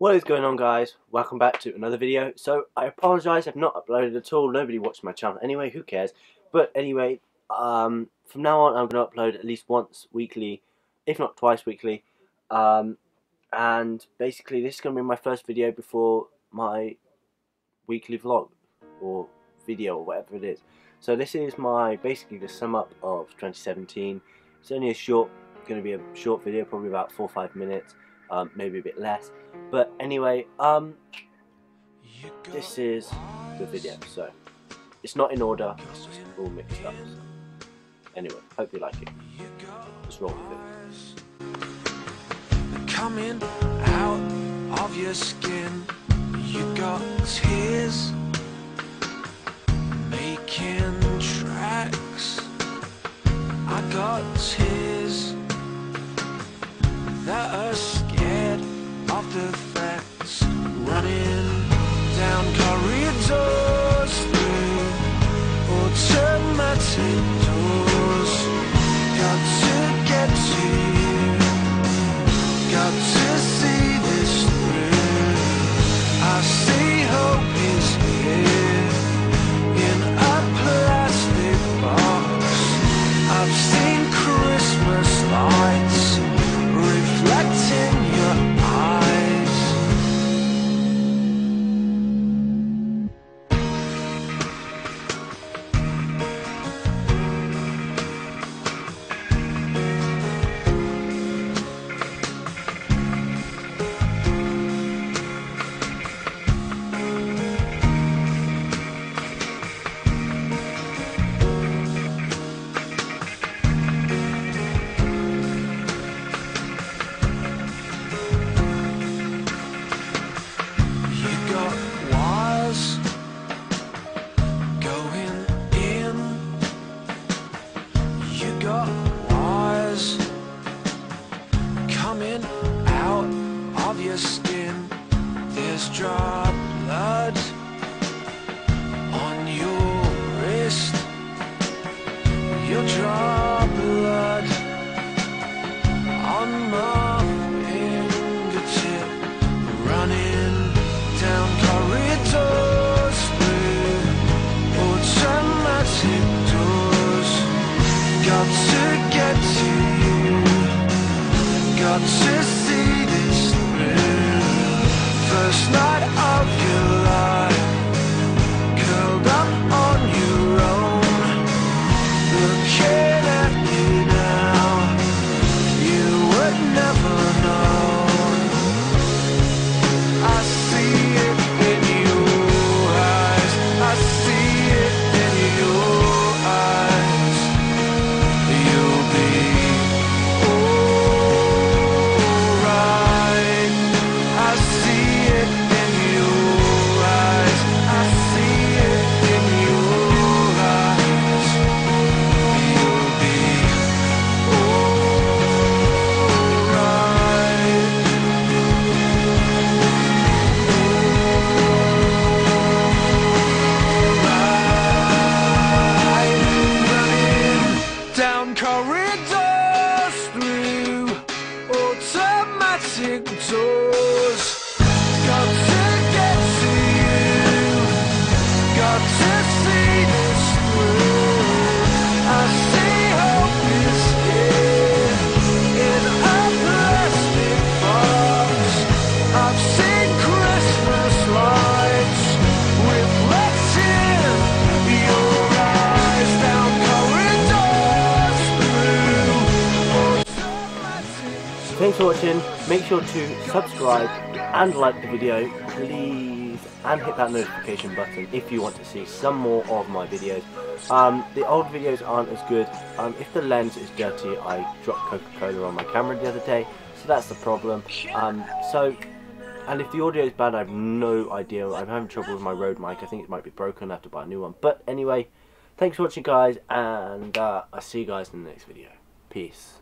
What is going on guys? Welcome back to another video. So I apologise I've not uploaded at all. Nobody watched my channel anyway, who cares? But anyway, um, from now on I'm going to upload at least once weekly, if not twice weekly. Um, and basically this is going to be my first video before my weekly vlog or video or whatever it is. So this is my basically the sum up of 2017. It's only a short, going to be a short video, probably about four five minutes um, maybe a bit less. But anyway, um, this is the video, so it's not in order, it's just all mixed up. So. Anyway, hope you like it. Let's roll with it. Coming out of your skin, you got tears making tracks. I got tears your skin. There's drop blood On your wrist. Your drop tick-tock Thanks for watching. Make sure to subscribe and like the video, please, and hit that notification button if you want to see some more of my videos. Um, the old videos aren't as good. Um, if the lens is dirty, I dropped Coca-Cola on my camera the other day, so that's the problem. Um, so, and if the audio is bad, I have no idea. I'm having trouble with my Rode mic. I think it might be broken. I have to buy a new one. But anyway, thanks for watching, guys, and uh, I'll see you guys in the next video. Peace.